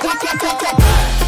Clap, what clap, what clap.